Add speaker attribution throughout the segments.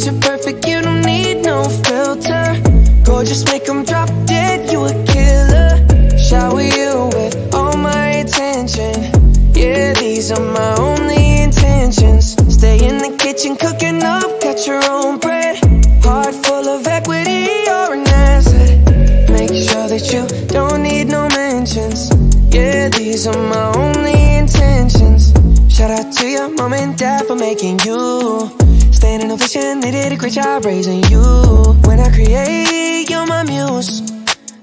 Speaker 1: picture perfect, you don't need no filter. Gorgeous, make them drop dead, you a killer. Shower you with all my attention. Yeah, these are my only intentions. Stay in the kitchen, cooking up, cut your own bread. Heart full of equity, you're an asset. Make sure that you don't need no mentions. Yeah, these are my only intentions. Shout out to your mom and dad for making you Standing ovation, they did a great job raising you. When I create, you're my muse.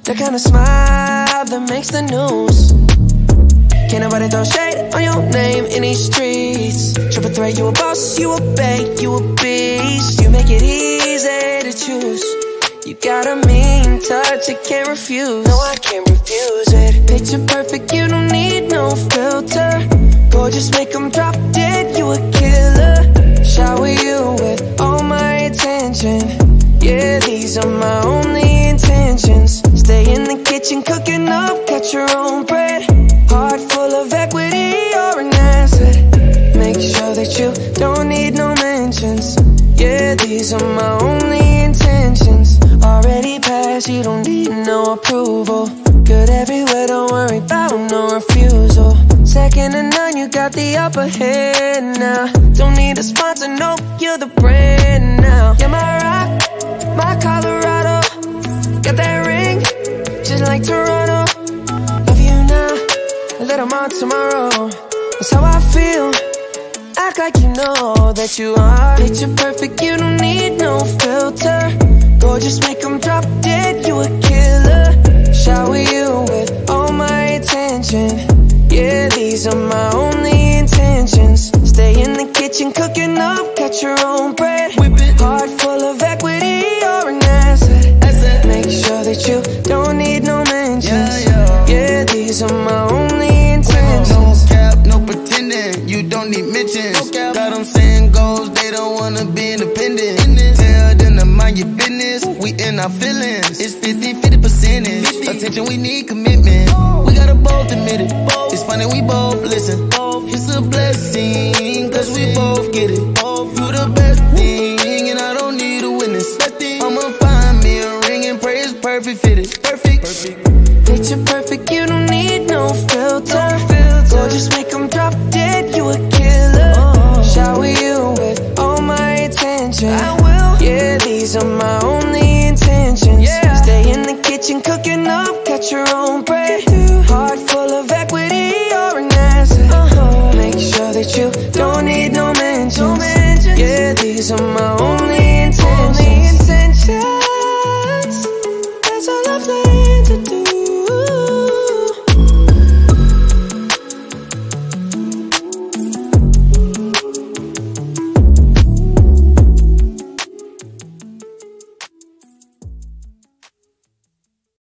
Speaker 1: The kind of smile that makes the news. Can't nobody throw shade on your name in these streets. Triple threat, you a boss, you a bank, you a beast. You make it easy to choose. You got a mean touch, I can't refuse. No, I can't refuse it. Picture perfect, you don't need no filter. Gorgeous, make them drop dead, you a these are my only intentions. Already passed, you don't need no approval. Good everywhere, don't worry about no refusal. Second to none, you got the upper hand now. Don't need a sponsor, no, you're the brand now. You're my rock, my Colorado. Got that ring, just like Toronto. Love you now, a little more tomorrow. That's how I feel. Act like you know that you are. Picture perfect, you don't need no filter. Gorgeous, make them drop dead, you a killer. Shower you with all my attention. Yeah, these are my only intentions. Stay in the kitchen cooking up, got your own bread. Heart full of equity, you're an asset. Make sure that you don't
Speaker 2: in our feelings. It's 50 50 percentage. Attention, we need commitment. We gotta both admit it. It's funny, we both listen. It's a blessing, cause we both get it. You the best thing, and I don't need a witness. I'ma find me a ring and pray it's perfect fitted. Perfect.
Speaker 1: Picture perfect, you don't need no filter. Gorgeous, make them drop dead, you a killer. Shower you with all my attention. I will. Yeah, these are my intentions. Yeah. Stay in the kitchen cooking up, catch your own bread.